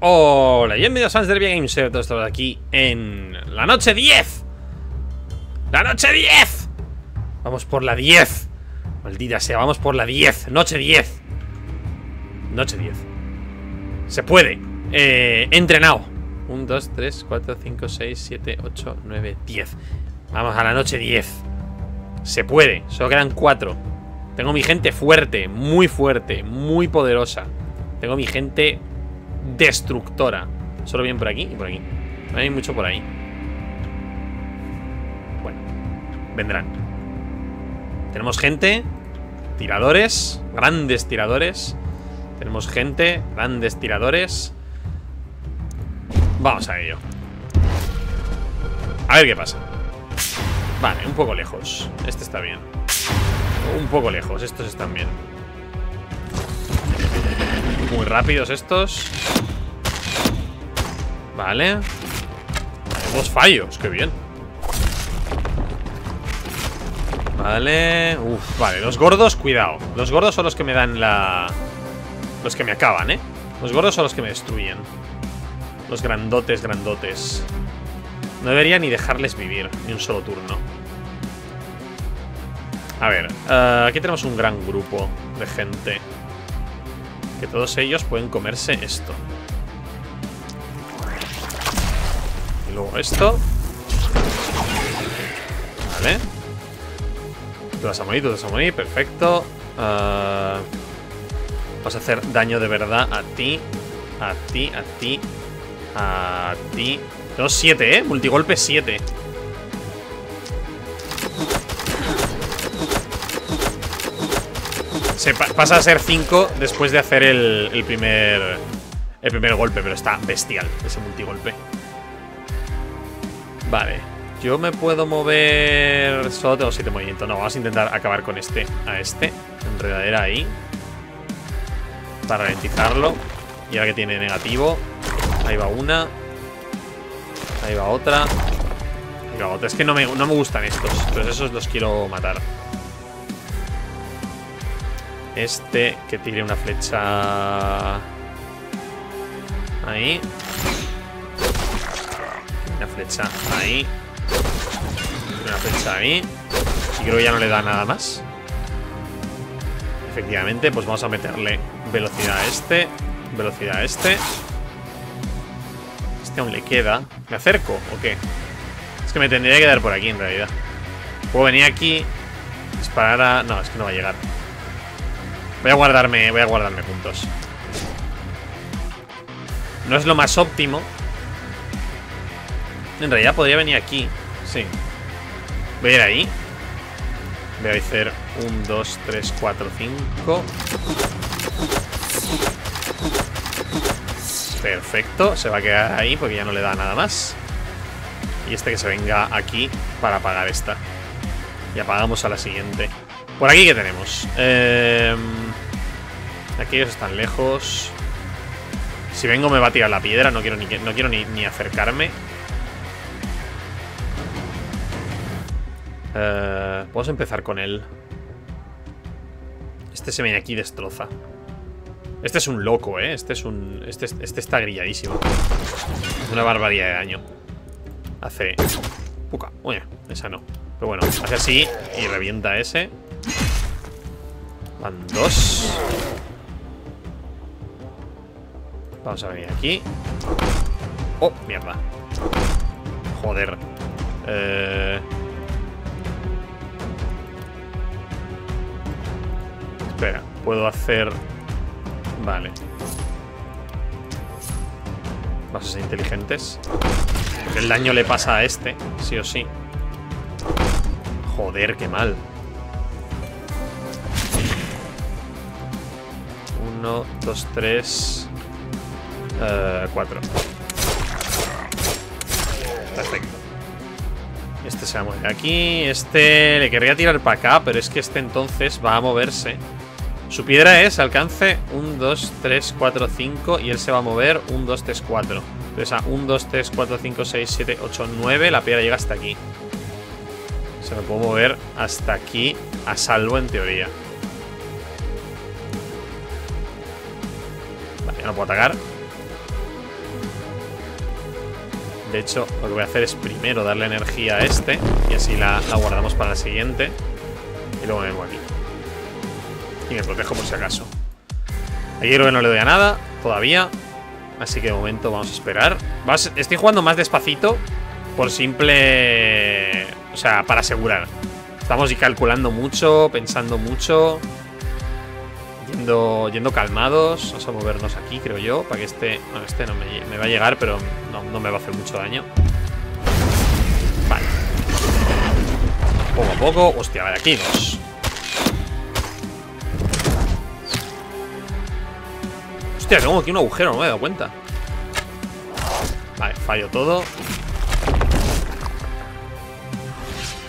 Hola, bienvenidos a Derby Games, todos estamos aquí en la noche 10 ¡La noche 10! Vamos por la 10 Maldita sea, vamos por la 10 Noche 10 Noche 10 Se puede. Eh, Entrenado 1, 2, 3, 4, 5, 6, 7, 8, 9, 10 Vamos a la noche 10 Se puede, solo quedan 4 Tengo mi gente fuerte, muy fuerte Muy poderosa. Tengo mi gente destructora. Solo bien por aquí y por aquí. No hay mucho por ahí. Bueno, vendrán. Tenemos gente, tiradores, grandes tiradores. Tenemos gente, grandes tiradores. Vamos a ello. A ver qué pasa. Vale, un poco lejos. Este está bien. Un poco lejos, estos están bien. Muy rápidos estos. Vale. Dos fallos, qué bien. Vale. Uf, vale. Los gordos, cuidado. Los gordos son los que me dan la... Los que me acaban, ¿eh? Los gordos son los que me destruyen. Los grandotes, grandotes. No debería ni dejarles vivir, ni un solo turno. A ver, uh, aquí tenemos un gran grupo de gente. Que todos ellos pueden comerse esto. Y luego esto. Vale. Tú vas a morir, tú vas a morir, perfecto. Uh, vas a hacer daño de verdad a ti, a ti, a ti, a ti. Tengo 7, ¿eh? Multigolpe 7. Se pa pasa a ser 5 después de hacer el, primer el primer golpe, pero está bestial ese multigolpe. Vale, yo me puedo mover... Solo tengo 7 movimientos. No, vamos a intentar acabar con este a este. Enredadera ahí. Para ralentizarlo. Y ahora que tiene negativo. Ahí va una. Ahí va otra. Otra. Es que no me, no me gustan estos. Entonces esos los quiero matar. Este que tire una flecha Ahí. Una flecha ahí. Una flecha ahí. Y creo que ya no le da nada más. Efectivamente, pues vamos a meterle velocidad a este Velocidad a este. Este aún le queda. ¿Me acerco o qué? Es que me tendría que quedar por aquí en realidad. Puedo venir aquí Disparar a... No, es que no va a llegar Voy a guardarme, voy a guardarme puntos. No es lo más óptimo. En realidad podría venir aquí. Sí. Voy a ir ahí. Voy a hacer 1, 2, 3, 4, 5. Perfecto. Se va a quedar ahí porque ya no le da nada más. Y este que se venga aquí para apagar esta. Y apagamos a la siguiente. Por aquí, ¿qué tenemos? Eh, aquellos están lejos. Si vengo me va a tirar la piedra. No quiero ni, no quiero ni, acercarme. Eh, Podemos empezar con él. Este se viene aquí y destroza. Este es un loco, ¿eh? Este es un... Este, este está grilladísimo. Es una barbaridad de daño. Hace... Puca. Oye, esa no. Pero bueno, hace así y revienta ese. Van dos. Vamos a venir aquí. Oh, mierda. Joder. Eh... Espera, puedo hacer... Vale. Vamos a ser inteligentes. El daño le pasa a este, sí o sí. Joder, qué mal. 1, 2, 3, 4. Perfecto. Este se va a mover aquí. Este le querría tirar para acá, pero es que este entonces va a moverse. Su piedra es alcance 1, 2, 3, 4, 5 y él se va a mover 1, 2, 3, 4. Entonces a 1, 2, 3, 4, 5, 6, 7, 8, 9 la piedra llega hasta aquí. Se me puedo mover hasta aquí a salvo en teoría. Vale, ya no puedo atacar. De hecho, lo que voy a hacer es primero darle energía a este y así la, guardamos para la siguiente. Y luego me vengo aquí. Y me protejo por si acaso. Aquí creo no le doy a nada todavía. Así que de momento vamos a esperar. estoy jugando más despacito por simple... O sea, para asegurar. Estamos calculando mucho, pensando mucho. Yendo, calmados. Vamos a movernos aquí, creo yo. Para que este... Bueno, este no me, va a llegar, pero no, no me va a hacer mucho daño. Vale. Poco a poco. Hostia, vale, aquí dos. Hostia, tengo aquí un agujero, no me he dado cuenta Vale, fallo todo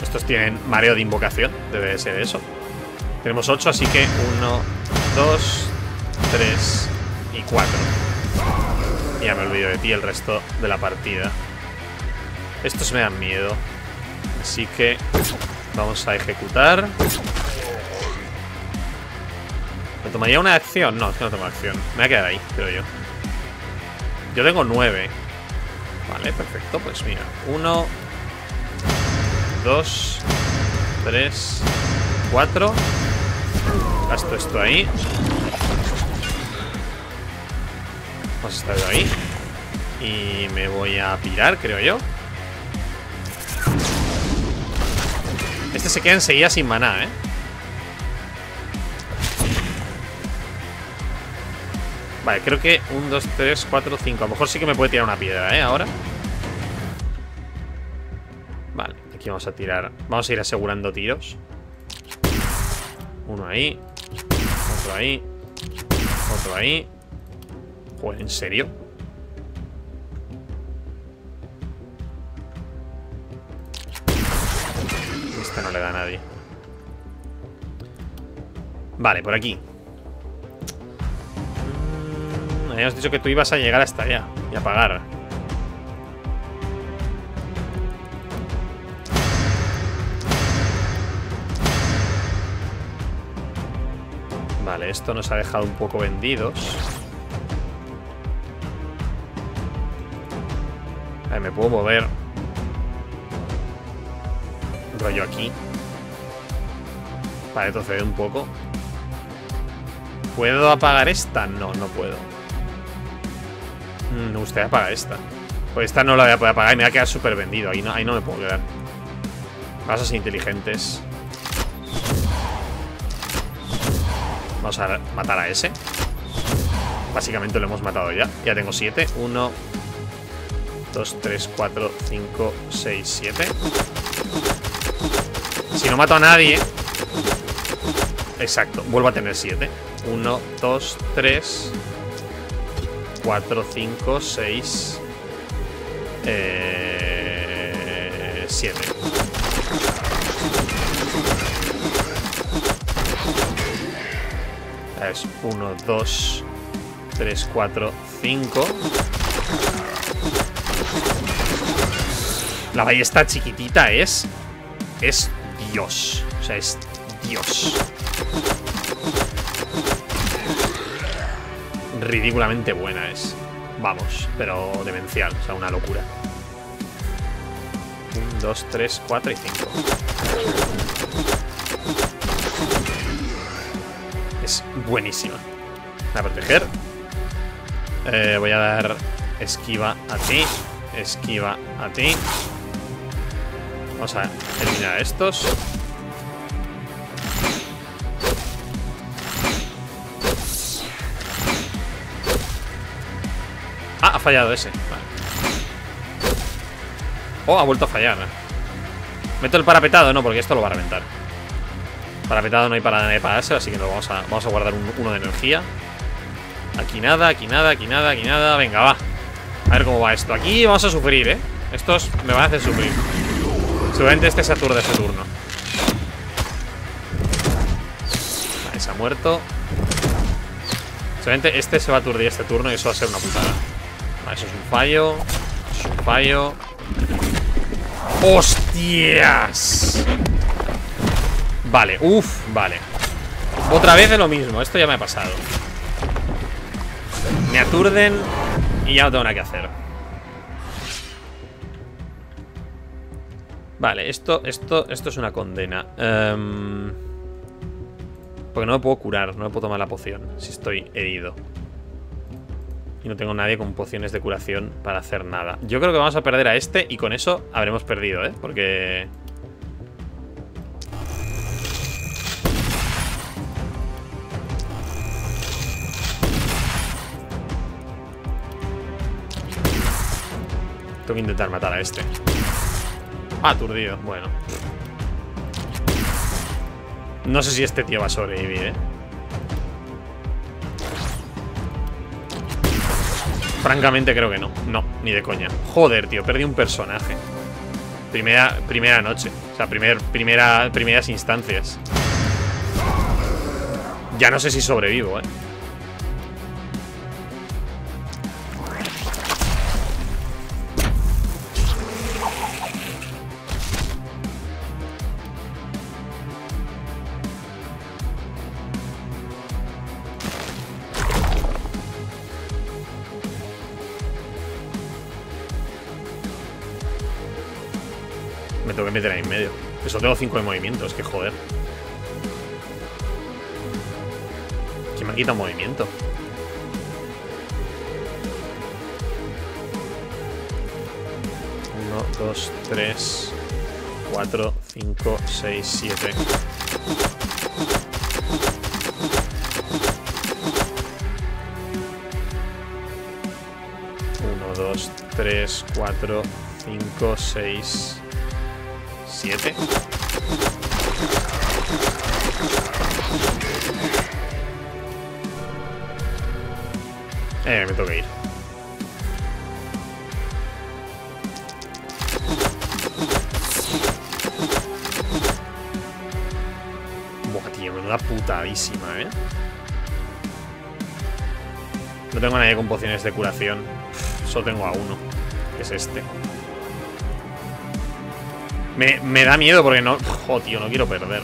Estos tienen mareo de invocación Debe ser eso Tenemos 8, así que 1, 2, 3 y 4 Ya me olvido de ti el resto de la partida Estos me dan miedo Así que Vamos a ejecutar ¿Me tomaría una acción? No, es que no tengo acción. Me voy a quedar ahí, creo yo. Yo tengo nueve. Vale, perfecto. Pues mira. Uno. Dos. Tres. Cuatro. Gasto esto ahí. Vamos a estar ahí. Y me voy a pirar, creo yo. Este se queda enseguida sin maná, ¿eh? Vale, creo que 1, 2, 3, 4, 5 A lo mejor sí que me puede tirar una piedra, ¿eh? Ahora Vale, aquí vamos a tirar Vamos a ir asegurando tiros Uno ahí Otro ahí Otro ahí Joder, ¿en serio? Este no le da a nadie Vale, por aquí habíamos dicho que tú ibas a llegar hasta allá y apagar. Esto nos ha dejado un poco vendidos. A ver, me puedo mover. Rollo aquí. Para retroceder un poco. ¿Puedo apagar esta? No, no puedo. Mm, me gustaría apagar esta. Pues esta no la voy a poder apagar y me va a quedar súper vendido. Ahí no, ahí no me puedo quedar. Ser inteligentes. Vamos a matar a ese. Básicamente lo hemos matado ya. Ya tengo 7. 1, 2, 3, 4, 5, 6, 7. Si no mato a nadie... Exacto, vuelvo a tener 7. 1, 2, 3... 4, 5, 6 7 Es 1, 2 3, 4, 5 La ballesta chiquitita es Es Dios O sea, es Dios ridículamente buena es. Vamos, pero demencial, o sea, una locura. 1, 2, 3, 4 y 5. Buenísima. A proteger. Eh, voy a dar esquiva a ti. Esquiva a ti. Vamos a eliminar a estos. fallado ese. Oh, ha vuelto a fallar. Meto el parapetado, no, porque esto lo va a reventar. Parapetado no hay para pararse, así que lo vamos a, vamos a guardar uno de energía. Aquí nada, aquí nada, aquí nada, aquí nada. Venga, va. A ver cómo va esto. Aquí vamos a sufrir, ¿eh? Estos me van a hacer sufrir. Seguramente este se aturde ese turno. Vale, se ha muerto. Seguramente este se va a aturdir este turno y eso va a ser una putada eso es un fallo. es un fallo. ¡Hostias! Vale, uff, vale. Otra vez de lo mismo. Esto ya me ha pasado. Me aturden y ya no tengo nada que hacer. Vale, esto, esto, esto es una condena. Em, porque no me puedo curar, no me puedo tomar la poción si estoy herido. Y no tengo nadie con pociones de curación para hacer nada. Yo creo que vamos a perder a este y con eso habremos perdido, ¿eh? Porque... Tengo que intentar matar a este. Aturdido, bueno. No sé si este tío va a sobrevivir, ¿eh? Francamente creo que no. No, ni de coña. Joder, tío, perdí un personaje. Primera, primera noche. O sea, primer, primera, primeras instancias. Ya no sé si sobrevivo, ¿eh? Eso tengo 5 de movimientos, que joder. ¿Quién me ha quitado movimiento? Uno, dos, tres, cuatro, cinco, seis, siete. Uno, dos, tres, cuatro, cinco, seis, ¿Siete? Eh, me tengo que ir. Buah, tío, menuda putadísima, ¿eh? No tengo a nadie con pociones de curación. Solo tengo a uno, que es este. Me, da miedo porque no... Jo, tío, no quiero perder.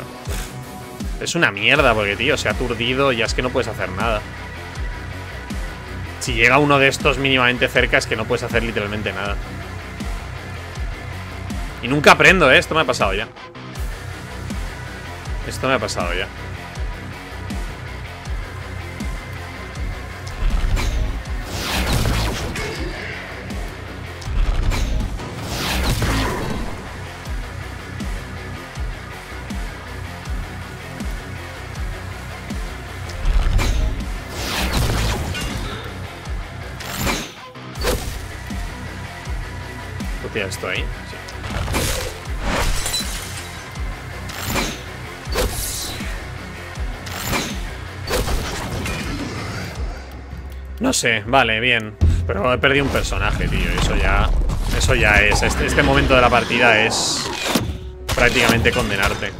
Es una mierda porque, tío, se ha aturdido y ya es que no puedes hacer nada. Si llega uno de estos mínimamente cerca es que no puedes hacer literalmente nada. Y nunca aprendo, ¿eh? Esto me ha pasado ya. Esto me ha pasado ya. No sé, vale, bien Pero he perdido un personaje, tío Eso ya, eso ya es este, este momento de la partida es Prácticamente condenarte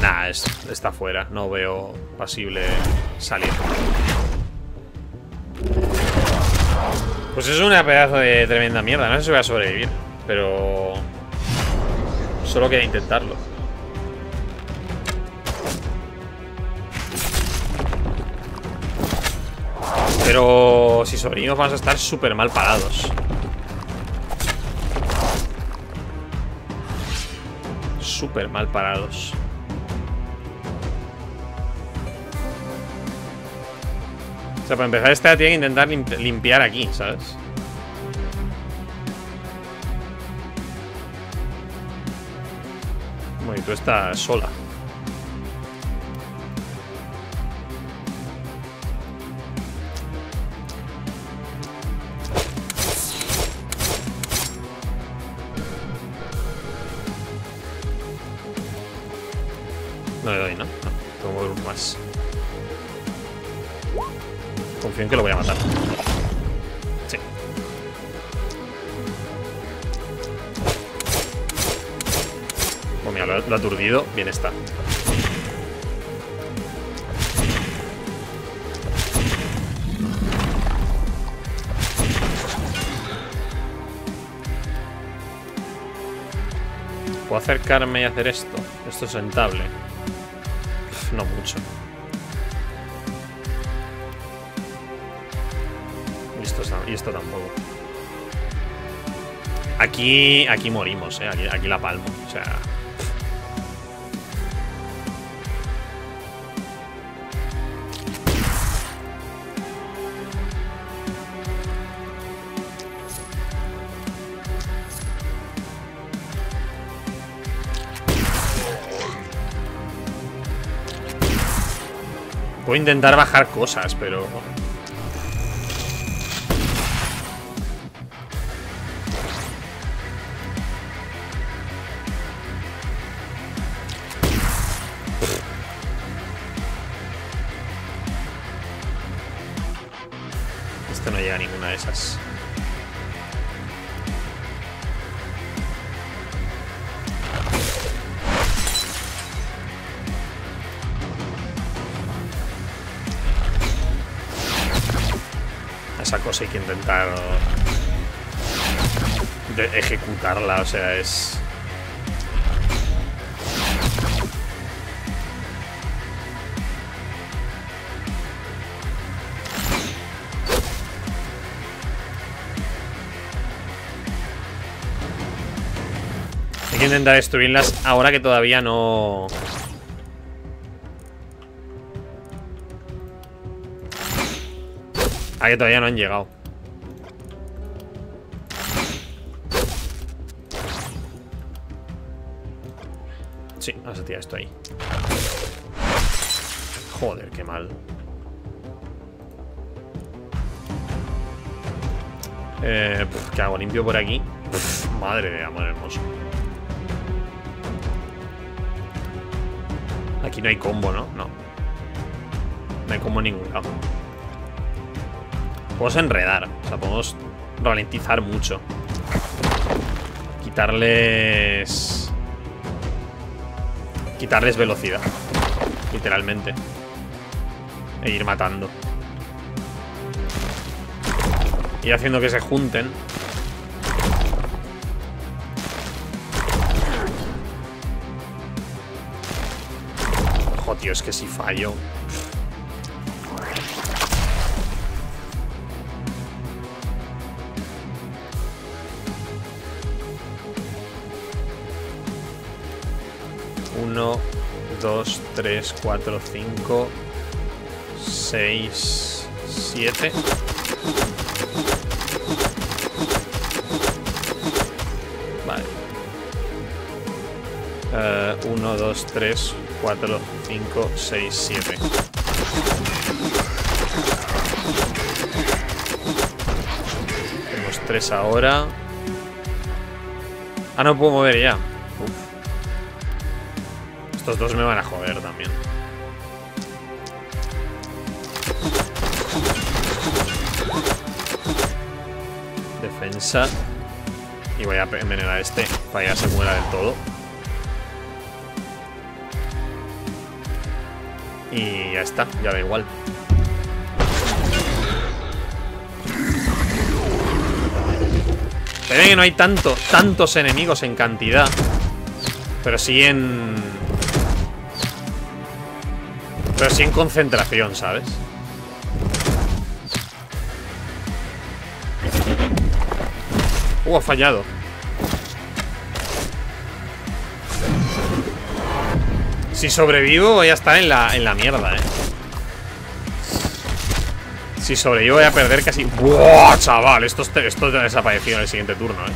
Nada, está fuera No veo pasible salir Pues es una pedazo de tremenda mierda. No sé si voy a sobrevivir. Pero... Solo queda intentarlo. Pero si sobrevivimos vamos a estar súper mal parados. Súper mal parados. sea, para empezar esta tiene que intentar limpiar aquí, ¿sabes? Bueno, y tú estás sola. Que lo voy a matar. Sí. Pues mira, lo, lo aturdido. Bien está. ¿Puedo acercarme y hacer esto? Esto es rentable. no mucho. Y esto tampoco. Aquí, aquí morimos, ¿eh? Aquí, aquí la palmo. O sea... Puedo intentar bajar cosas, pero... ejecutarla, o sea, es... Hay que intentar destruirlas ahora que todavía no... Ah, que todavía no han llegado. Esto ahí. Joder, qué mal. Eh, ¿Qué hago? ¿Limpio por aquí? Madre de amor hermoso. Aquí no hay combo, ¿no? No. No hay combo en ningún lado. Podemos enredar. O sea, podemos ralentizar mucho. Quitarles... Quitarles velocidad. Literalmente. E ir matando. Ir haciendo que se junten. Ojo, tío, es que si fallo... 3, 4, 5, 6, 7. Vale. 1, 2, 3, 4, 5, 6, 7. Tenemos 3 ahora. Ah, no puedo mover ya. Estos dos me van a joder también. Defensa. Y voy a envenenar a este para que ya se muera del todo. Y ya está, ya da igual. Se que no hay tanto, tantos enemigos en cantidad. Pero sí en... Pero sí en concentración, ¿sabes? Uh, ha fallado. Si sobrevivo voy a estar en la, en la mierda, eh. Si sobrevivo voy a perder casi... ¡Buah, chaval! Esto, esto desaparecido en el siguiente turno, eh.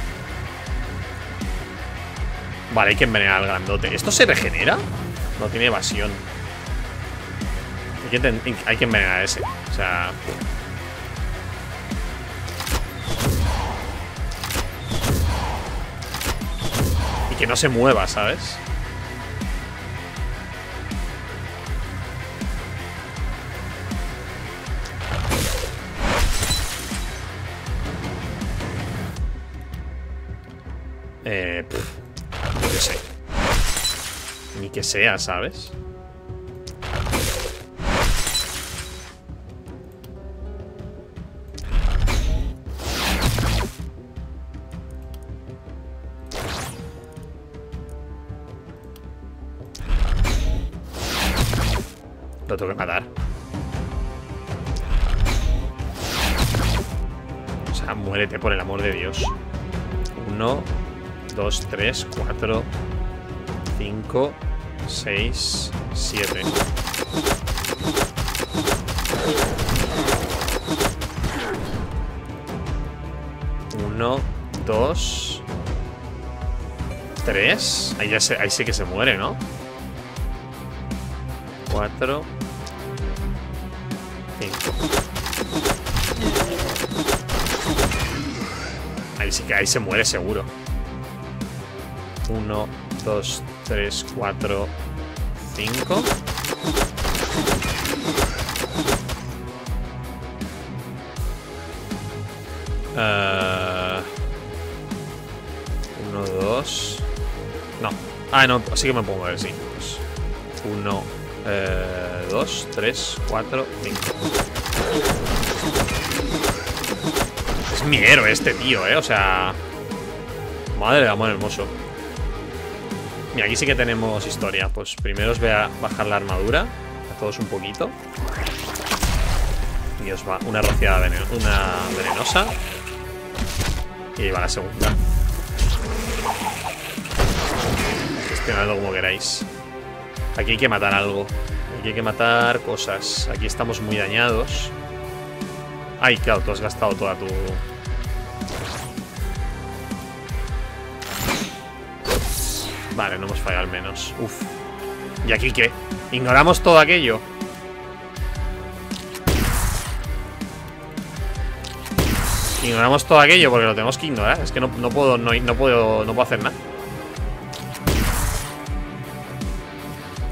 Vale, hay que envenenar al grandote. ¿Esto se regenera? No tiene evasión. Hay que, hay que ese. O sea... Y que no se mueva, ¿sabes? Eh, pff, sé. Ni que sea, ¿sabes? Tengo que matar. sea, muérete por el amor de Dios. 1, 2, 3, 4, 5, 6, 7. Uno, dos, tres. Ahí, ya se, ahí sí que se muere, ¿no? Cuatro, Ahí sí que ahí se muere seguro. Uno, dos, tres, cuatro, cinco. Uh, uno, dos. No. Ah, no, sí que me puedo mover, sí. Uno, eh, dos, tres, cuatro, cinco. Es mi héroe este tío, eh. O sea. Madre de amor hermoso. Y aquí sí que tenemos historia. Pues primero os voy a bajar la armadura. A todos un poquito. Y os va una rociada una venenosa. Y va la segunda. Gestionadlo como queráis. Aquí hay que matar algo. Aquí hay que matar cosas. Aquí estamos muy dañados. Ay, claro, tú has gastado toda tu... Vale, no hemos fallado al menos. Uf. ¿Y aquí qué? ¿Ignoramos todo aquello? Ignoramos todo aquello porque lo tenemos que ignorar. Es que no, puedo, no, no, puedo, no puedo hacer nada.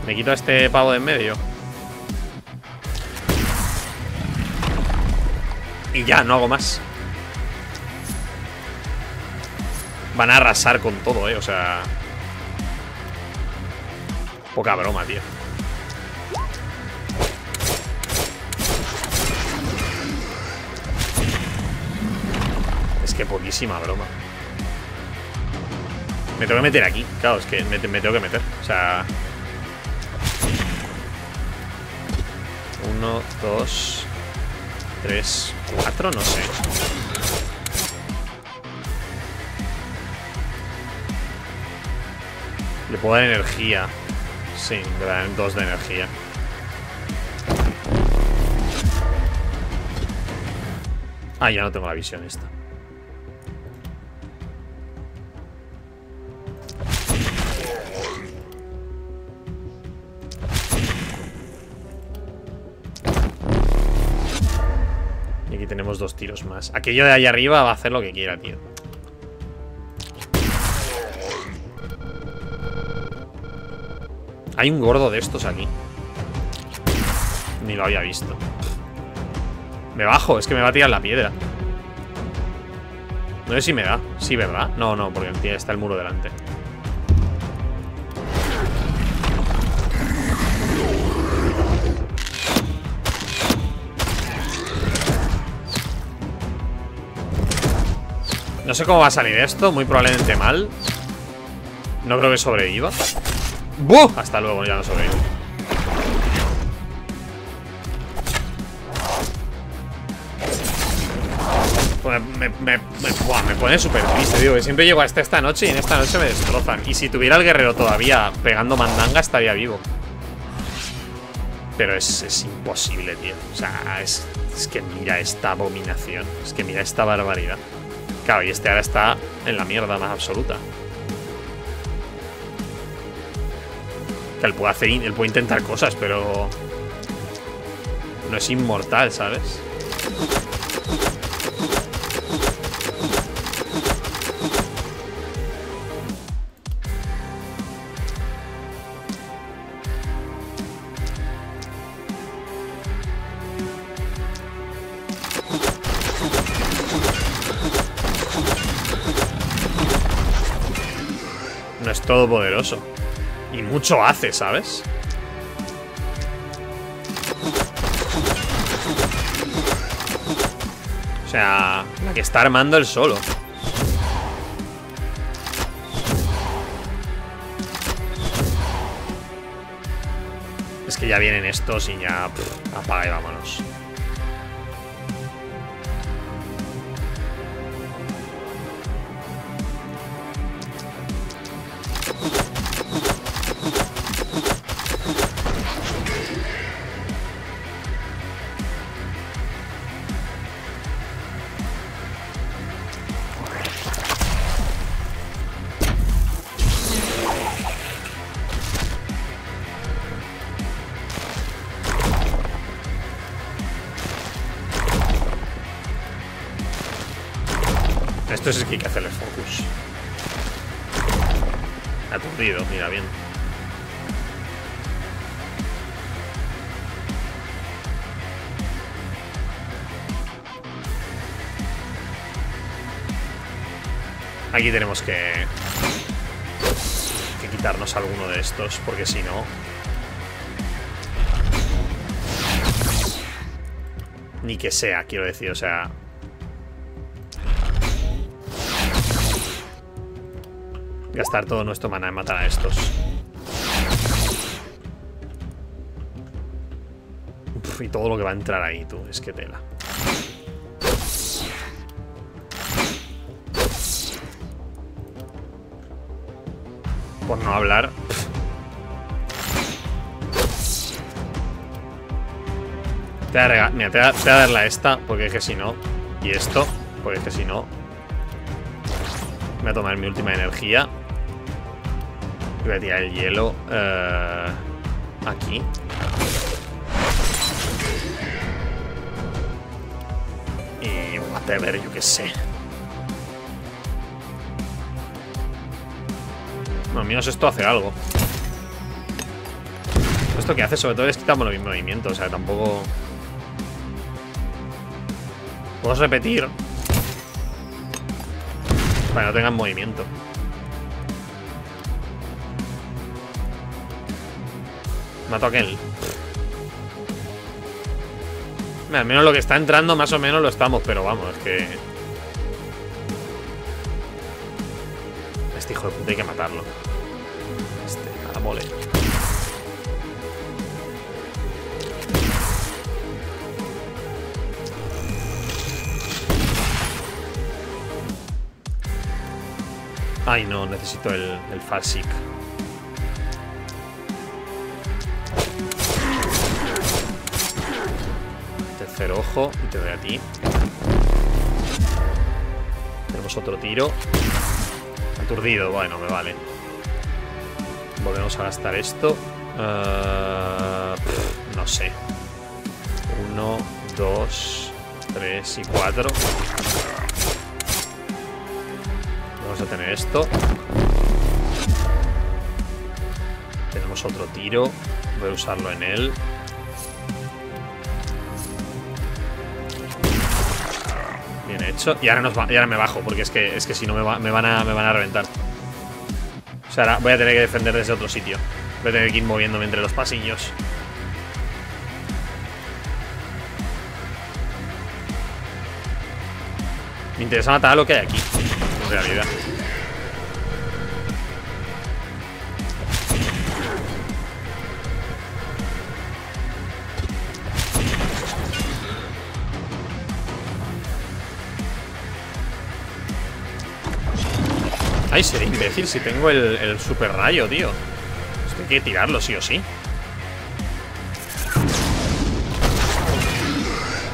Me quito a este pavo de en medio. Y ya, no hago más. Van a arrasar con todo, eh. O sea... Poca broma, tío. Es que poquísima broma. Me tengo que meter aquí. Claro, es que me, tengo que meter. O sea... Uno, dos... Tres, cuatro, no sé. Le puedo dar energía. Sí, dos de energía. Ah, ya no tengo la visión esta. tenemos dos tiros más. Aquello de ahí arriba va a hacer lo que quiera, tío. Hay un gordo de estos aquí. Ni lo había visto. Me bajo, es que me va a tirar la piedra. No sé si me da. Sí, ¿verdad? No, no, porque está el muro delante. No sé cómo va a salir esto, muy probablemente mal No creo que sobreviva Hasta luego, ya no sobrevive pues me, me, pone súper triste, digo, siempre llego hasta esta noche y en esta noche me destrozan. Y si tuviera el guerrero todavía pegando mandanga, estaría vivo. Pero es, es imposible, tío. O sea, es, es que mira esta abominación. Es que mira esta barbaridad. Claro, y este ahora está en la mierda más absoluta. Que él puede hacer, él puede intentar cosas, pero no es inmortal, ¿sabes? todopoderoso. Mucho hace, ¿sabes? O sea, la que está armando el solo. Es que ya vienen estos y ya... apaga y vámonos. Hay que hacerle focus. Aturdido, mira bien. Aquí tenemos que... Que quitarnos alguno de estos, porque si no... Ni que sea, quiero decir, o sea... Gastar todo nuestro mana en matar a estos. y todo lo que va a entrar ahí, tú. Es que tela. Por no hablar... Te voy a, Mira, te voy a, darle a esta, porque es que si no... Y esto, porque es que si no... Voy a tomar mi última energía. Voy a tirar el hielo eh, aquí. Y whatever, yo qué sé. al menos esto hace algo. ¿Esto que hace? Sobre todo es quitamos los mismos movimientos. O sea, tampoco... Puedo repetir. Para que no tengan movimiento. Mato a aquel. Al menos lo que está entrando más o menos lo estamos, pero vamos, es que... Este hijo de puta hay que matarlo. Este, a la mole. Ay, no, necesito el, el Farsic. Y te doy a ti. Tenemos otro tiro. Aturdido, bueno, me vale. Volvemos a gastar esto. Uh, no sé. Uno, dos, tres y cuatro. Vamos a tener esto. Tenemos otro tiro. Voy a usarlo en él. Y ahora, me bajo, porque es que, es que si no me, van a, me van a reventar. O sea, ahora voy a tener que defender desde otro sitio. Voy a tener que ir moviéndome entre los pasillos. Me interesa matar a lo que hay aquí, en realidad. Ay, seré imbécil si tengo el, super rayo, tío. Esto hay que tirarlo sí o sí.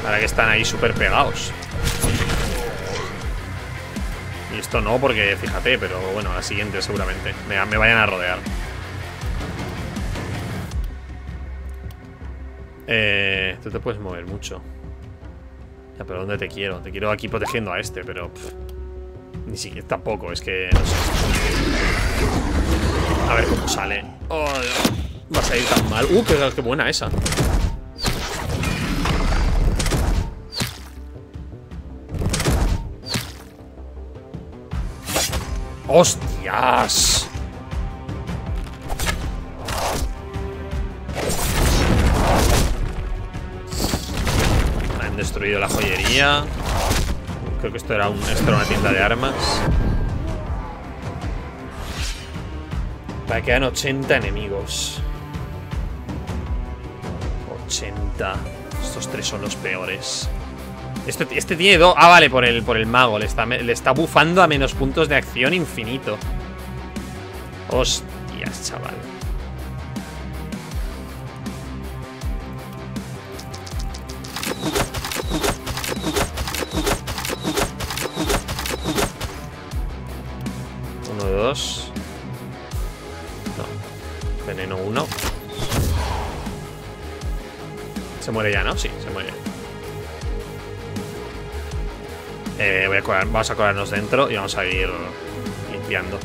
Ahora que están ahí súper pegados. Y esto no, porque fíjate, pero bueno, la siguiente seguramente. Me, me vayan a rodear. Eh, tú te puedes mover mucho. Ya, pero ¿dónde te quiero? Te quiero aquí protegiendo a este, pero... Ni siquiera tampoco, es que no sé. A ver cómo sale. Oh, va a salir tan mal. Uh, qué, qué buena esa. ¡Hostias! Han destruido la joyería. Creo que esto era, un, esto era una tienda de armas. Vale, quedan 80 enemigos. 80. Estos tres son los peores. Este, este tiene dos. Ah, vale, por el, por el mago. Le está, le está bufando a menos puntos de acción infinito. Hostias, chaval. No. Veneno 1. Se muere ya, ¿no? Sí, se muere. Eh, vamos a colarnos dentro y vamos a ir limpiando.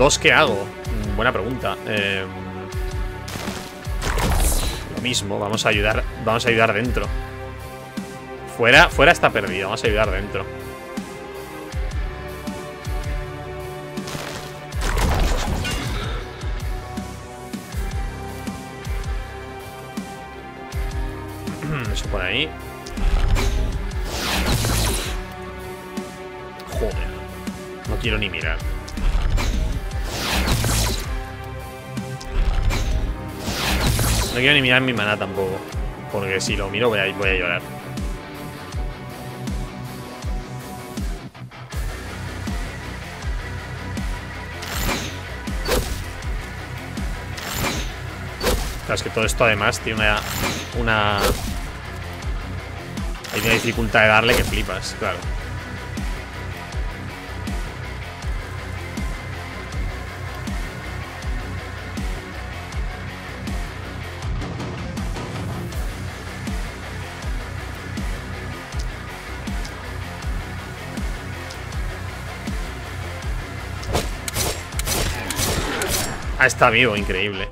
Dos qué hago? Mm, Buena pregunta. Eh, lo mismo, vamos a ayudar. Vamos a ayudar dentro. Fuera, fuera está perdido, vamos a ayudar dentro. Mirar mi maná tampoco. Porque si lo miro voy a, llorar. Claro, es que todo esto además tiene una... una... Hay una dificultad de darle que flipas, claro. Está vivo, increíble.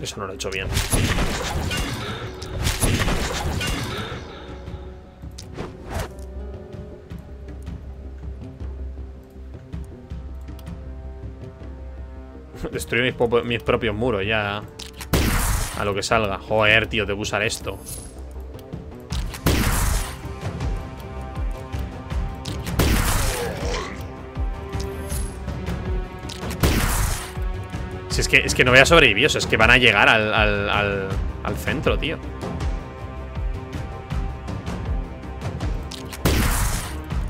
Eso no lo he hecho bien. Destruir mis, propios muros ya. A lo que salga. Joder, tío, que usar esto. Si es que, es que no voy a sobrevivir, es que van a llegar al, al, al, al centro, tío.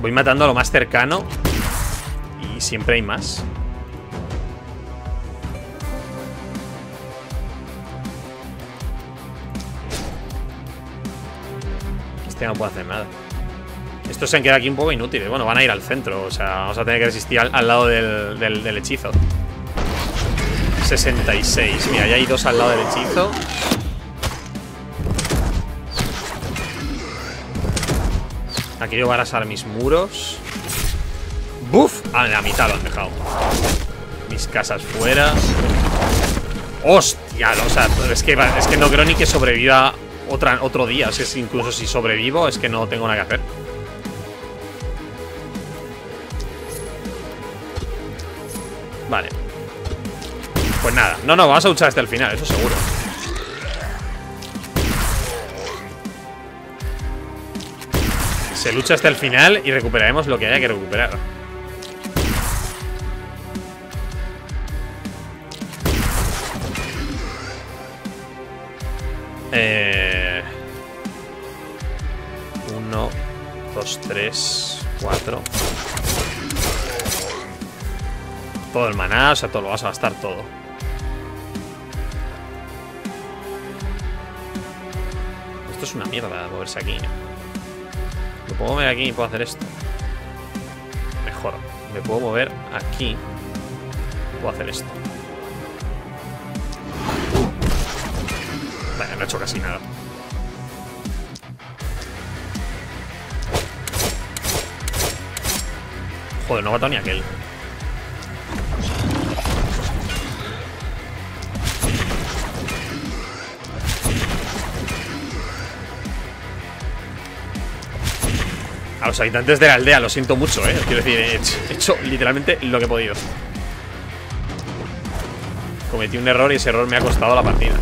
Voy matando a lo más cercano y siempre hay más. No puede hacer nada. Estos se han quedado aquí un poco inútiles. Bueno, van a ir al centro. O sea, vamos a tener que resistir al, lado del, del- del hechizo. 66. Mira, ya hay dos al lado del hechizo. Aquí yo voy a arrasar mis muros. ¡Buf! A la mitad lo han dejado. Mis casas fuera. ¡Hostia! O sea, es que, es que no creo ni que sobreviva otra, otro día. O sea, es incluso si sobrevivo, es que no tengo nada que hacer. Vale. Pues nada. No, no, vamos a luchar hasta el final, eso seguro. Se lucha hasta el final y recuperaremos lo que haya que recuperar. Eh... dos, tres, cuatro. Todo el maná, o sea, todo lo vas a gastar todo. Esto es una mierda moverse aquí. Me puedo mover aquí y puedo hacer esto. Mejor. Me puedo mover aquí. Puedo hacer esto. Vale, no he hecho casi nada. Joder, no ha matado ni aquel. A los habitantes de la aldea, lo siento mucho, eh. Quiero decir, he hecho, he hecho literalmente lo que he podido. Cometí un error y ese error me ha costado la partida.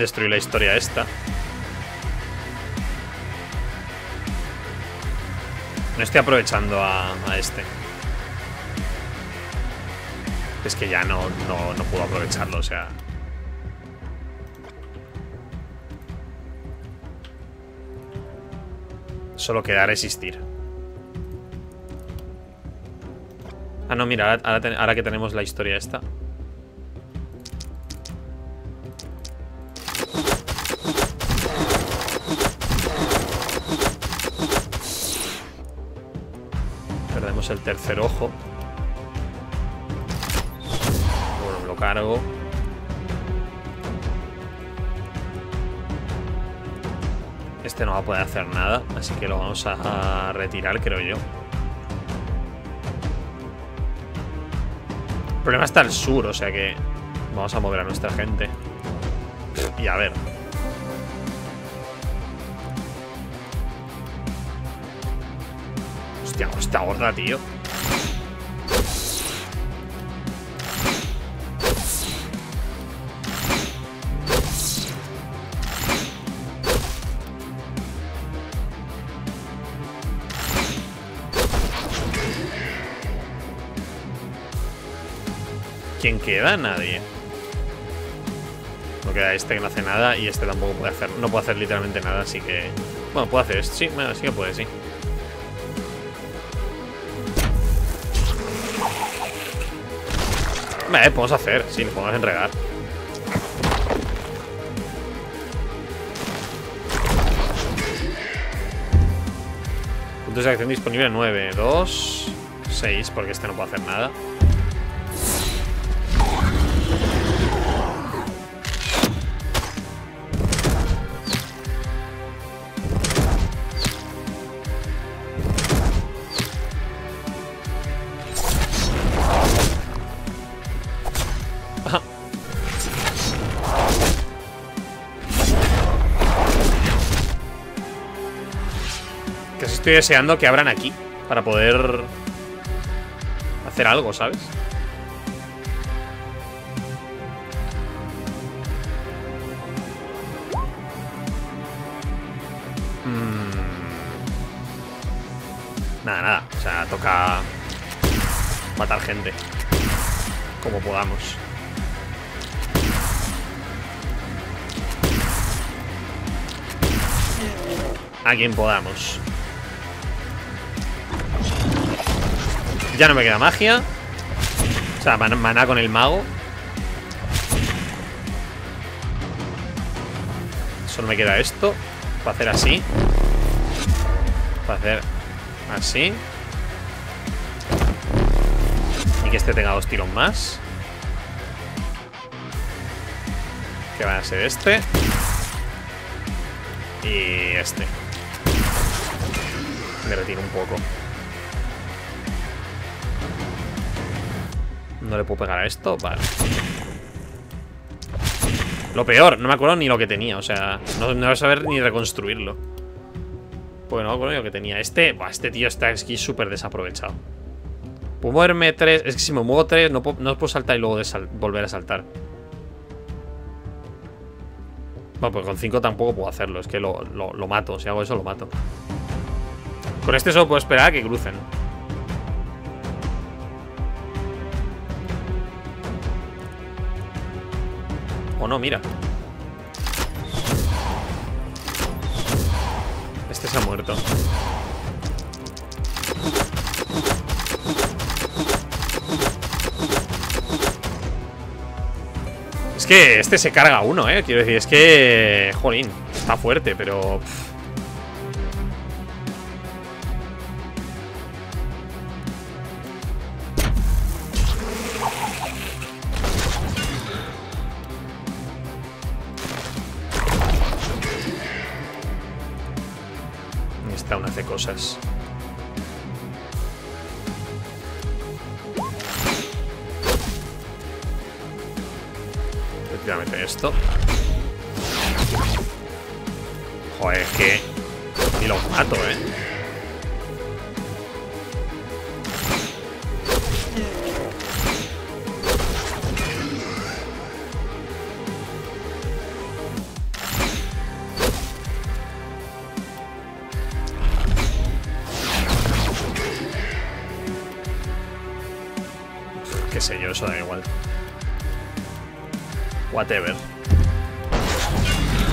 Destruido la historia esta. No estoy aprovechando a, a este. Es que ya no, no, no puedo aprovecharlo, o sea... Solo queda resistir. Ah, no, mira, ahora, que tenemos la historia esta. El tercer ojo. Bueno, lo cargo. Este no va a poder hacer nada, así que lo vamos a retirar, creo yo. El problema está al sur, o sea que vamos a mover a nuestra gente. Y a ver. Esta horda, tío. ¿Quién queda? Nadie. No queda este que no hace nada y este tampoco puede hacer. No puede hacer literalmente nada, así que. Bueno, puede hacer esto. Sí, bueno, sí que puede, sí. Vale, podemos hacer, sí, nos podemos enregar. Puntos de acción disponible 9, 2, 6, porque este no puede hacer nada. Estoy deseando que abran aquí Para poder Hacer algo, ¿sabes? Mm. Nada, nada O sea, toca Matar gente Como podamos A quien podamos Ya no me queda magia. O sea, maná con el mago. Solo me queda esto. Para hacer así. Para hacer así. Y que este tenga dos tiros más. Que van a ser este. Y este. Me retiro un poco No le puedo pegar a esto, vale. Lo peor, no me acuerdo ni lo que tenía O sea, no, no voy a saber ni reconstruirlo. Pues no me acuerdo ni lo que tenía. Este, este tío está aquí súper desaprovechado. Puedo moverme tres Es que si me muevo tres no puedo, no puedo saltar y luego volver a saltar. Bueno, pues con cinco tampoco puedo hacerlo Es que lo, lo mato, si hago eso lo mato. Con este solo puedo esperar a que crucen no, mira. Este se ha muerto. Es que este se carga uno, eh. Quiero decir, es que... Jolín, está fuerte, pero...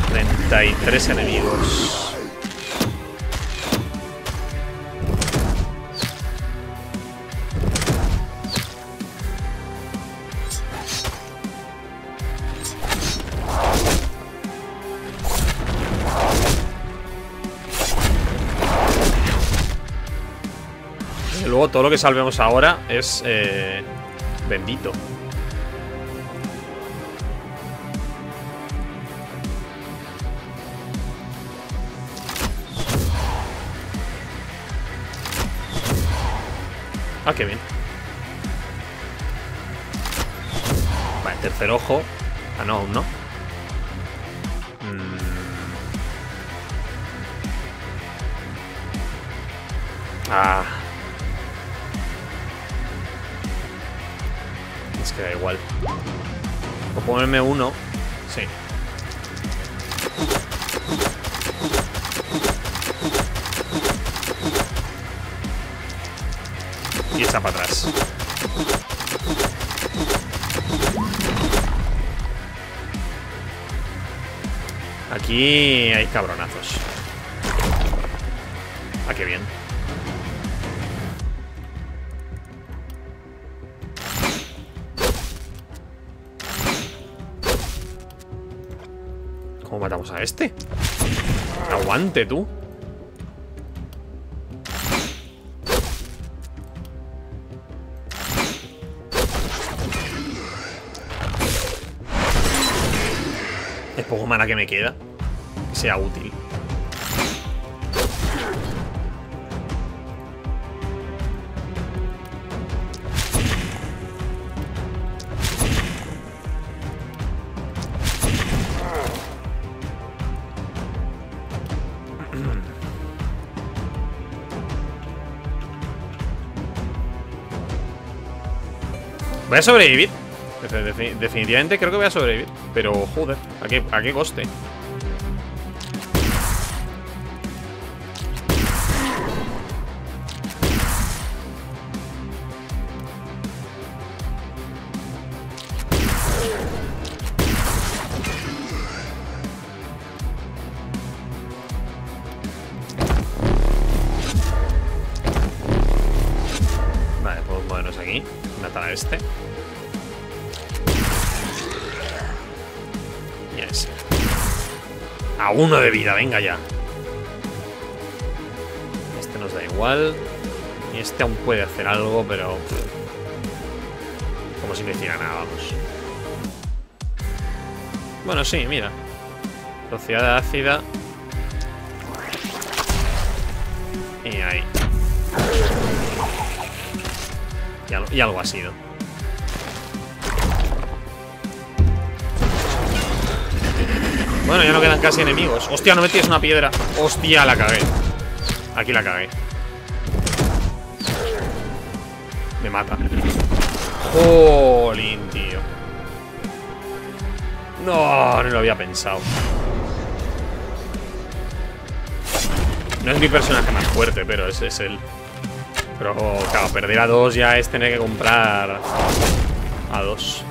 33 enemigos. Y luego todo lo que salvemos ahora es eh, bendito. Ah, qué bien. Vale, tercer ojo. Ah, no, aún no. Mm. Ah. Es que da igual. O ponerme uno. Sí. Y echa para atrás. Aquí hay cabronazos. Ah, qué bien. ¿Cómo matamos a este? Aguante, tú. Es poco mana que me queda. Que sea útil. Voy a sobrevivir. Defi- defi- definitivamente creo que voy a sobrevivir. Pero, joder, ¿a qué, a qué coste? Venga ya. Este nos da igual. Y este aún puede hacer algo, pero. Como si no hiciera nada, vamos. Bueno, sí, mira. Velocidad ácida. Y ahí. Y algo ha sido. Bueno, ya no quedan casi enemigos. Hostia, no me una piedra. Hostia, la cagué. Aquí la cagué. Me mata. Jolín, tío. No, no lo había pensado. No es mi personaje más fuerte, pero ese es él. Pero, claro, perder a dos ya es tener que comprar a dos.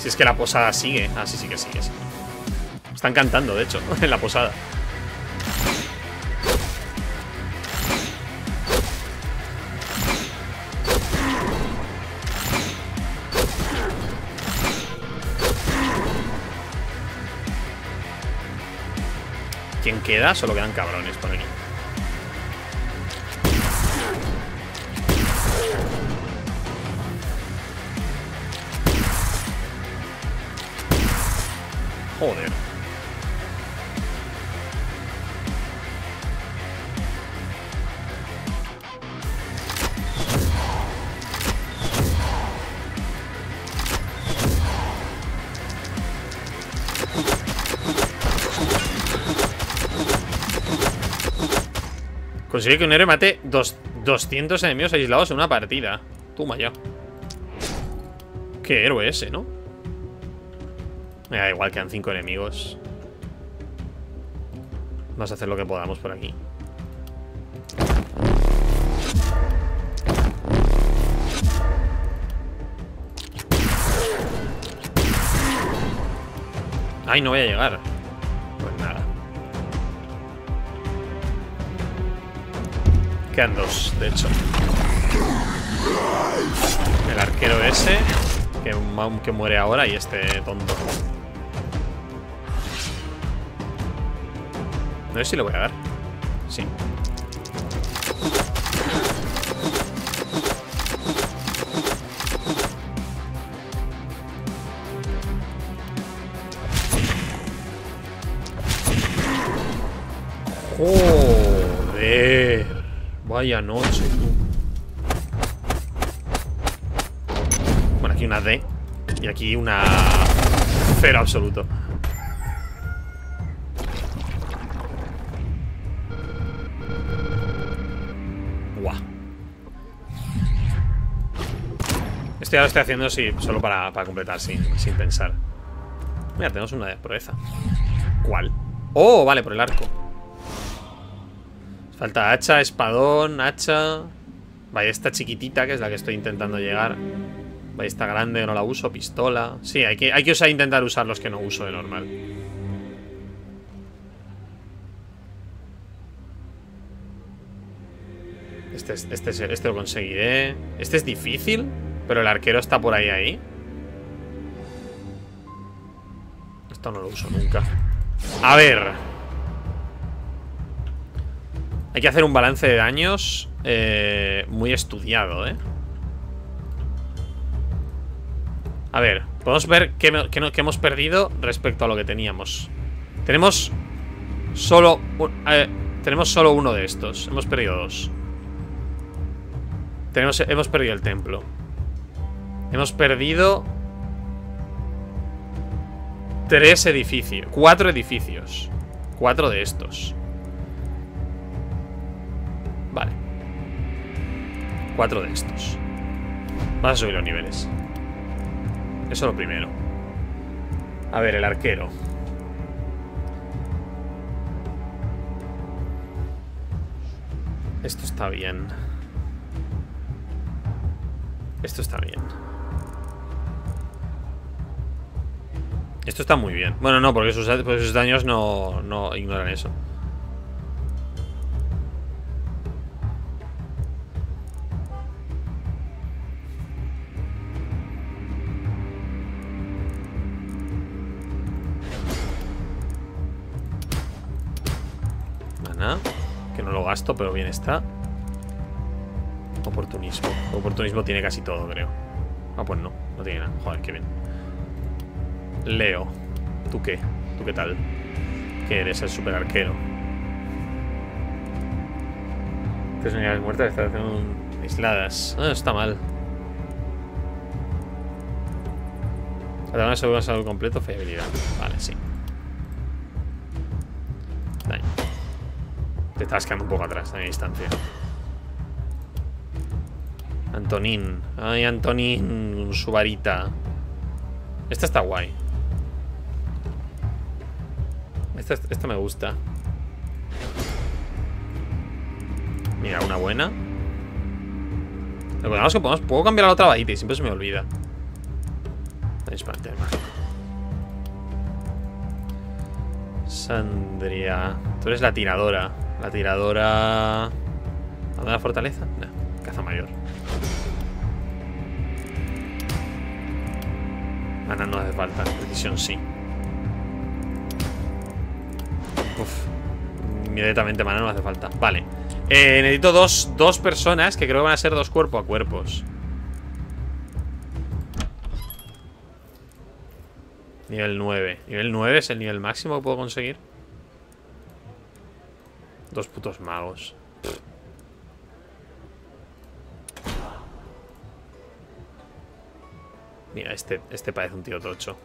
Si es que la posada sigue. Ah, sí, sí que sigue, sí. Están cantando, de hecho, en la posada. ¿Quién queda? Solo quedan cabrones por aquí. Joder. Consigue que un héroe mate dos, 200 enemigos aislados en una partida. Toma ya. Qué héroe ese, ¿no? Me da igual, quedan 5 enemigos. Vamos a hacer lo que podamos por aquí. Ay, no voy a llegar. Quedan dos, de hecho. El arquero ese, que, que muere ahora, y este tonto. No sé si lo voy a dar. Sí. Vaya noche. Bueno, aquí una D. Y aquí una... Cero absoluto. Guau. Esto ya lo estoy haciendo sí, solo para, para completar, sin, sin pensar. Mira, tenemos una proeza. ¿Cuál? Oh, vale, por el arco. Falta hacha, espadón, hacha. Ballesta chiquitita, que es la que estoy intentando llegar. Ballesta grande, no la uso. Pistola. Sí, hay que, hay que usar, intentar usar los que no uso de normal. Este, este, este lo conseguiré. Este es difícil, pero el arquero está por ahí, ahí. Esto no lo uso nunca. A ver. Hay que hacer un balance de daños eh, muy estudiado, ¿eh? A ver, podemos ver qué, hemos perdido respecto a lo que teníamos. Tenemos solo... Tenemos solo uno de estos. Hemos perdido dos. Tenemos, hemos perdido el templo. Hemos perdido... Tres edificios. Cuatro edificios. Cuatro de estos. Cuatro de estos. Vamos a subir los niveles. Eso lo primero. A ver, el arquero. Esto está bien. Esto está bien. Esto está muy bien. Bueno, no, porque sus, sus daños no, no ignoran eso. Lo gasto, pero bien está. Oportunismo. Oportunismo tiene casi todo, creo. Ah, pues no. No tiene nada. Joder, qué bien. Leo. ¿Tú qué? ¿Tú qué tal? Que eres el super arquero. Tres unidades muertas están aisladas. No, está mal. Además, seguro salud completo, fiabilidad. Vale, sí. Te estás quedando un poco atrás a mi distancia. Antonín. Ay, Antonín, su varita. Esta está guay. Esta, me gusta. Mira, una buena. Recordamos que podemos, puedo cambiar la otra varita y siempre se me olvida. Sandria. Tú eres la tiradora. La tiradora... ¿A la fortaleza? No, caza mayor. Mana no hace falta, precisión sí. Uf. Inmediatamente mana no hace falta. Vale. Eh, necesito dos, dos personas que creo que van a ser dos cuerpo a cuerpos. Nivel 9. Nivel 9 es el nivel máximo que puedo conseguir. Dos putos magos. Mira, este, este parece un tío tocho.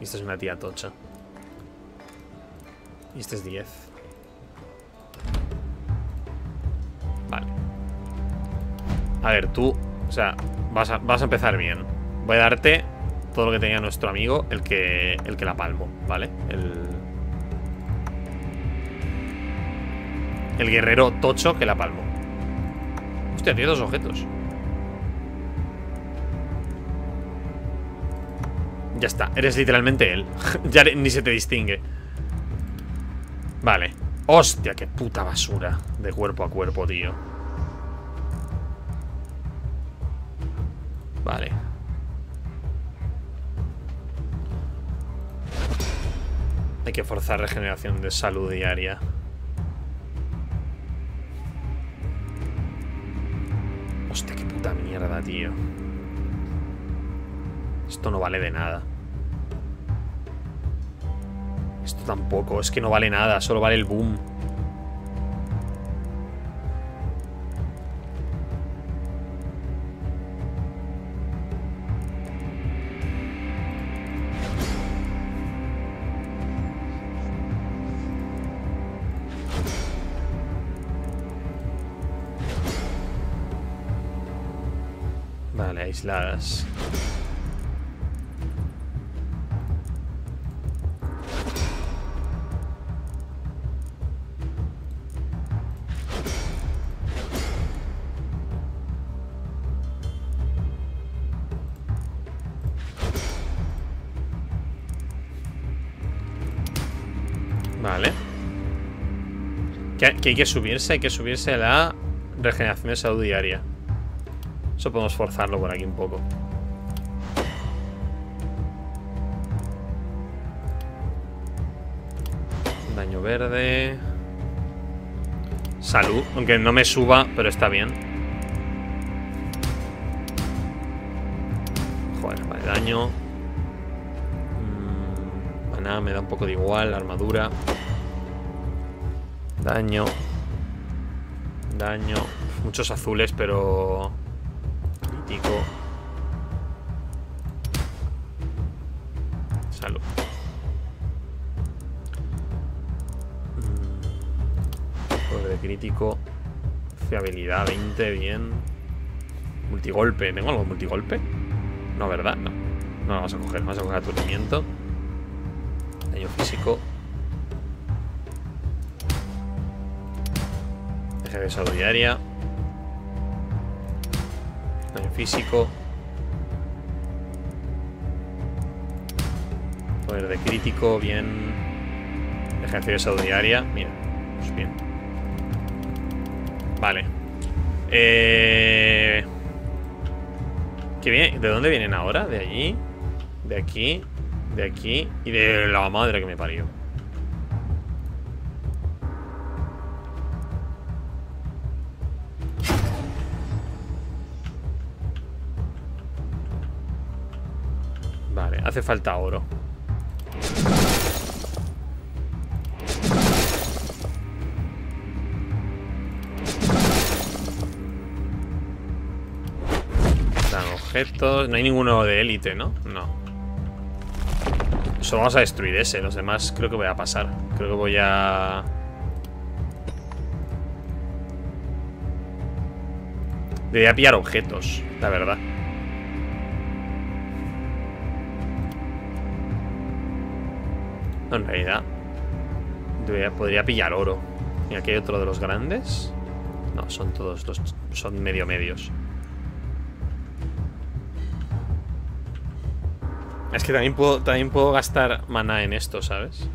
Y esta es una tía tocha. Y este es 10. Vale. A ver, tú... O sea, vas a, vas a empezar bien. Voy a darte todo lo que tenía nuestro amigo, el que, el que la palmo, ¿vale? El, El guerrero tocho que la palmo. Hostia, tiene dos objetos. Ya está, eres literalmente él. Ya ni se te distingue. Vale. Hostia, qué puta basura De cuerpo a cuerpo, tío. Vale. Hay que forzar regeneración de salud diaria mierda, tío. Esto no vale de nada. Esto tampoco, es que no vale nada Solo vale el boom Vale, que hay que subirse, hay que subirse a la regeneración de salud diaria. Podemos forzarlo por aquí un poco. Daño verde. Salud, aunque no me suba, pero está bien. Joder, vale, daño. Mm, nada, me da un poco de igual. Armadura. Daño. Daño. Muchos azules, pero... Fiabilidad 20, bien. Multigolpe. ¿Tengo algo de multigolpe? No, ¿verdad? No. No vamos a coger. Vamos a coger aturdimiento. Daño físico. Eje de salud diaria. Daño físico. Poder de crítico, bien. Ejercicio de salud diaria. Mira, pues bien. Vale. Eh... ¿Qué viene? ¿De dónde vienen ahora? ¿De allí? ¿De aquí? ¿De aquí? Y de la madre que me parió. Vale, hace falta oro. No hay ninguno de élite, ¿no? No. Solo vamos a destruir ese. Los demás creo que voy a pasar. Creo que voy a... Debería pillar objetos, la verdad. No, en realidad debería- podría pillar oro. Y aquí hay otro de los grandes. No, son todos los... Son medio medios. Es que también puedo, también puedo gastar maná en esto, ¿sabes?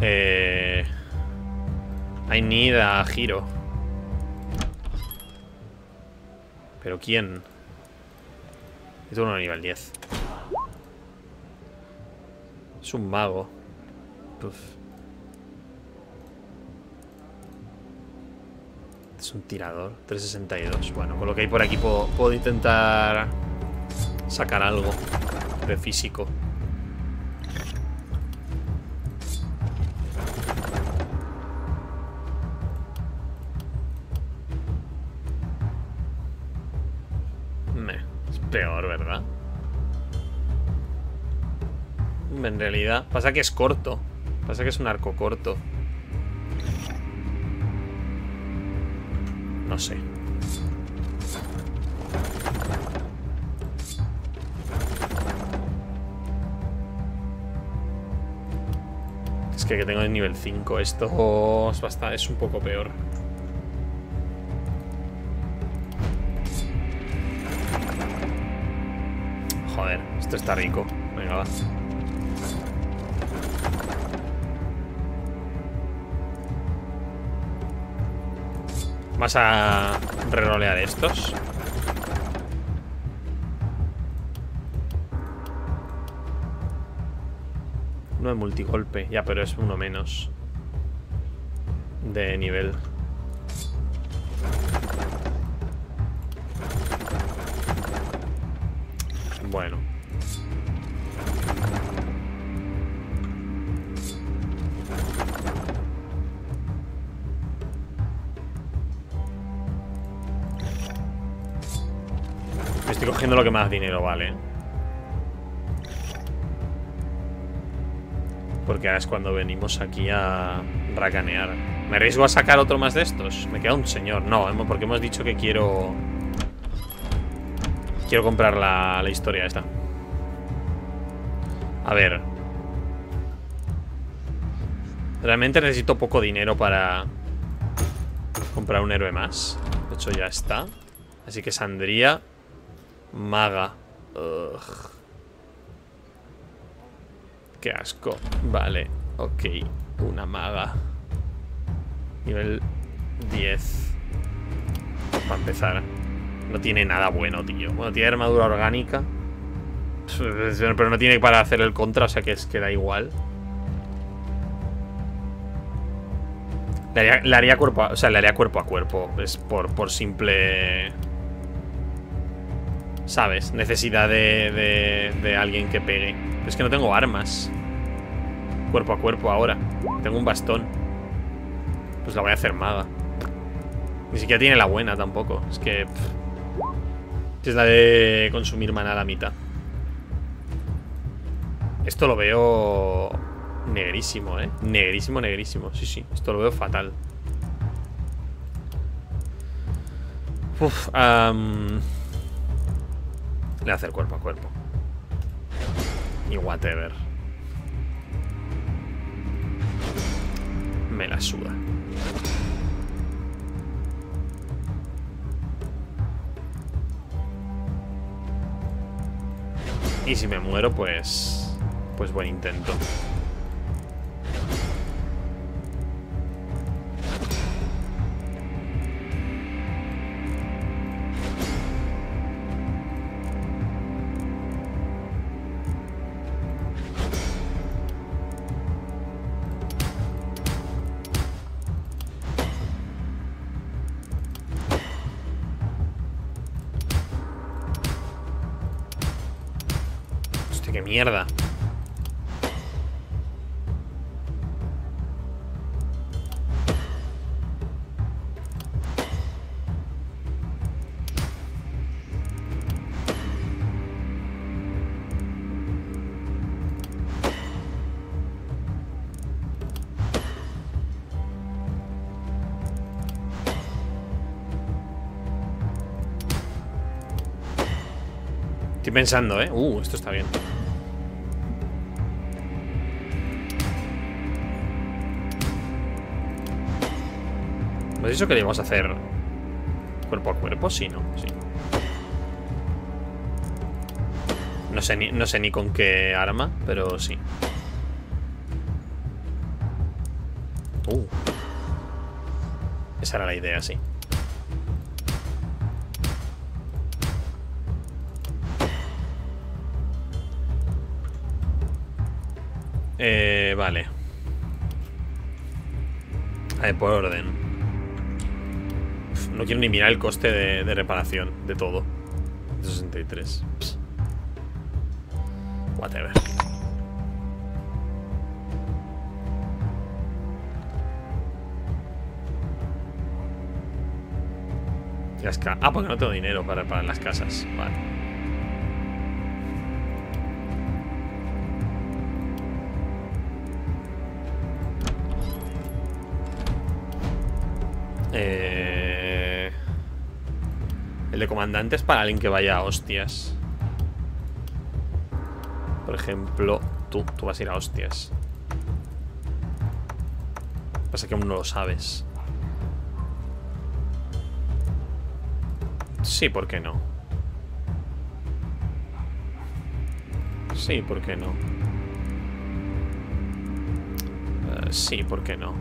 Eh... I need giro. ¿Pero quién? Es uno a nivel 10. Es un mago. Es un tirador. 362. Bueno, con lo que hay por aquí puedo intentar sacar algo de físico. Pasa que es corto. Pasa que es un arco corto. No sé. Es que, tengo el nivel 5. Esto oh, es, es un poco peor. Joder, esto está rico. Venga, va. ¿Vas a rerolear estos? Uno de multigolpe. Ya, pero es uno menos. De nivel. Más dinero vale. Porque ahora es cuando venimos aquí a racanear. ¿Me arriesgo a sacar otro más de estos? Me queda un señor. No, porque hemos dicho que quiero... Quiero comprar la, la historia esta. A ver. Realmente necesito poco dinero para comprar un héroe más. De hecho, ya está. Así que saldría Maga. Qué asco. Vale, ok. Una maga. Nivel 10. Para empezar. No tiene nada bueno, tío. Bueno, tiene armadura orgánica. Pero no tiene para hacer el contra, o sea que es que da igual. Le haría, cuerpo a, o sea, le haría cuerpo a cuerpo. Es por, por simple ¿Sabes? Necesidad de, de, alguien que pegue. es que no tengo armas. Cuerpo a cuerpo ahora. Tengo un bastón. Pues la voy a hacer maga. Ni siquiera tiene la buena tampoco. Es que... es la de consumir mana a la mitad. Esto lo veo... Negrísimo, ¿eh? Negrísimo, negrísimo. Sí, sí. Esto lo veo fatal. Uf, le hace el cuerpo a cuerpo. Y whatever. Me la suda. Y si me muero, pues... Pues buen intento. Mierda. Estoy pensando, ¿eh? Uh, esto está bien. ¿Has dicho que le íbamos a hacer cuerpo a cuerpo? Sí, ¿no? Sí. No sé, ni, no sé ni con qué arma, pero sí. Uh. Esa era la idea, sí. Eh, vale. A ver, por orden. No quiero ni mirar el coste de, reparación de todo. 63. Whatever. Las ah, porque no tengo dinero para reparar las casas. Vale. El de comandante es para alguien que vaya a hostias. Por ejemplo, tú, tú vas a ir a hostias. Pasa que aún no lo sabes. Sí, ¿por qué no? Sí, ¿por qué no? Eh, sí, ¿por qué no?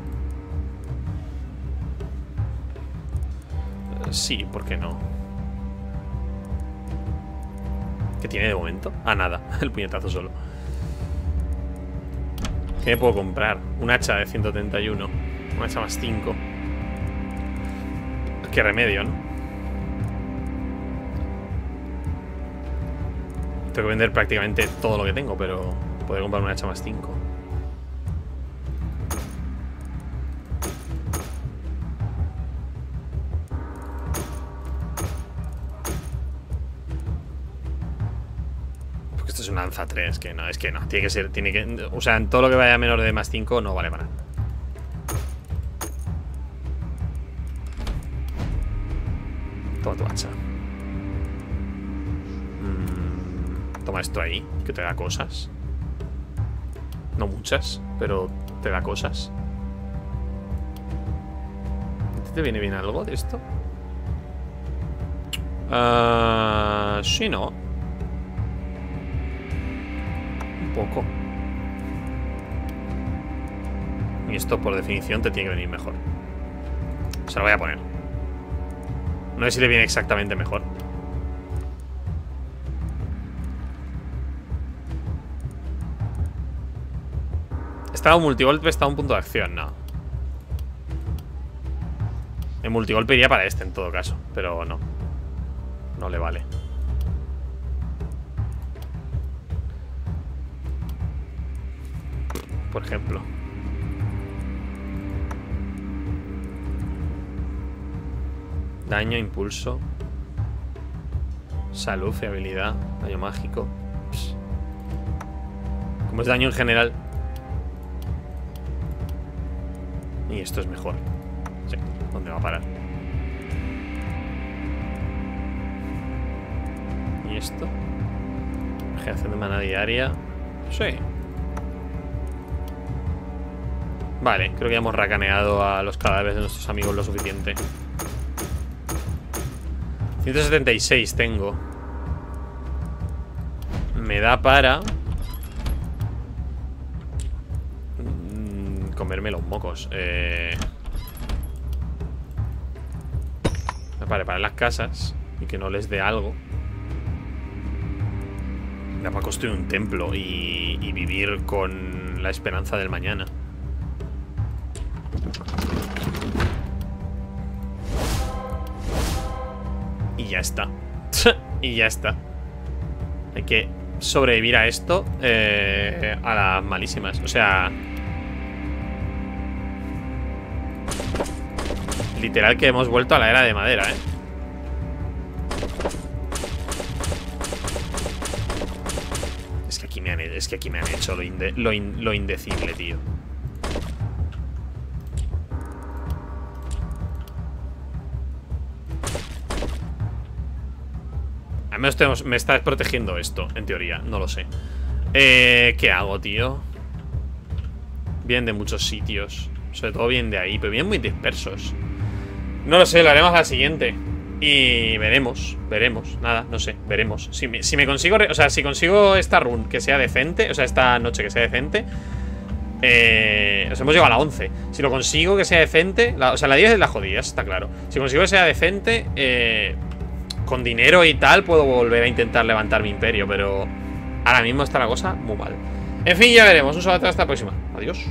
Eh, sí, ¿por qué no? ¿Qué tiene de momento? Ah, nada, el puñetazo solo ¿Qué me puedo comprar? Un hacha de 131 Un hacha más 5 Qué remedio, ¿no? Tengo que vender prácticamente todo lo que tengo Pero poder comprar un hacha más 5 lanza 3, que no, es que no, tiene que ser, tiene que, o sea, en todo lo que vaya menor de más 5 no vale para nada. Toma tu hacha. Mm, toma esto ahí, que te da cosas. No muchas, pero te da cosas. ¿Te viene bien algo de esto? Uh, sí, no Esto por definición te tiene que venir mejor. Se lo voy a poner. No sé si le viene exactamente mejor. Estaba un multigolpe, está un punto de acción, no. El multigolpe iría para este en todo caso, pero no. No le vale. por ejemplo. Daño, impulso. Salud, fiabilidad, daño mágico. Como es daño en general. Y esto es mejor. Sí, ¿dónde va a parar? ¿Y esto? Generación de mana diaria. Sí, Vale, creo que ya hemos racaneado a los cadáveres de nuestros amigos lo suficiente 176 tengo. Me da para mm, Comerme los mocos eh... Para las casas Y que no les dé algo. Me da para construir un templo y vivir con la esperanza del mañana y ya está. Hay que sobrevivir a esto eh, a las malísimas. O sea... Literal que hemos vuelto a la era de madera, ¿eh? Es que aquí me han, es que aquí me han hecho lo, lo indecible, tío. Me está protegiendo esto, en teoría. No lo sé. Eh, ¿Qué hago, tío? Vienen de muchos sitios. Sobre todo vienen de ahí, pero vienen muy dispersos. No lo sé, lo haremos a la siguiente. Y veremos, veremos. Nada, no sé, veremos. Si me, si me consigo, o sea, si consigo esta run que sea decente, o sea, esta noche que sea decente, eh, nos hemos llegado a la 11. Si lo consigo que sea decente, o sea, la 10 es la jodida, está claro. Si consigo que sea decente, eh, con dinero y tal puedo volver a intentar levantar mi imperio, pero ahora mismo está la cosa muy mal. En fin, ya veremos. Un saludo hasta la próxima. Adiós.